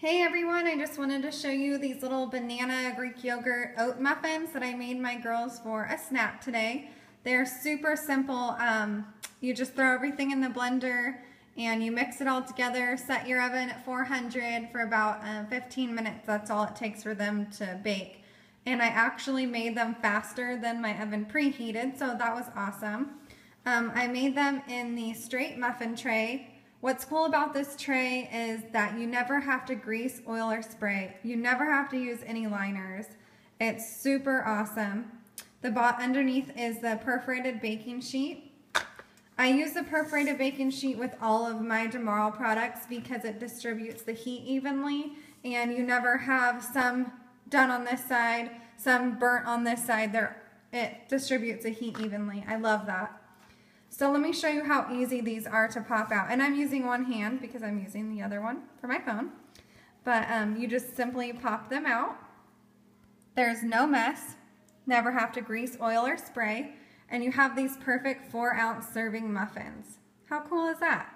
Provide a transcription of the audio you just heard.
Hey everyone, I just wanted to show you these little banana Greek yogurt oat muffins that I made my girls for a snack today. They're super simple. Um, you just throw everything in the blender and you mix it all together, set your oven at 400 for about uh, 15 minutes. That's all it takes for them to bake. And I actually made them faster than my oven preheated, so that was awesome. Um, I made them in the straight muffin tray What's cool about this tray is that you never have to grease, oil, or spray. You never have to use any liners. It's super awesome. The bot underneath is the perforated baking sheet. I use the perforated baking sheet with all of my DeMarle products because it distributes the heat evenly and you never have some done on this side, some burnt on this side. There, it distributes the heat evenly. I love that. So let me show you how easy these are to pop out. And I'm using one hand because I'm using the other one for my phone. But um, you just simply pop them out. There's no mess. Never have to grease, oil, or spray. And you have these perfect four ounce serving muffins. How cool is that?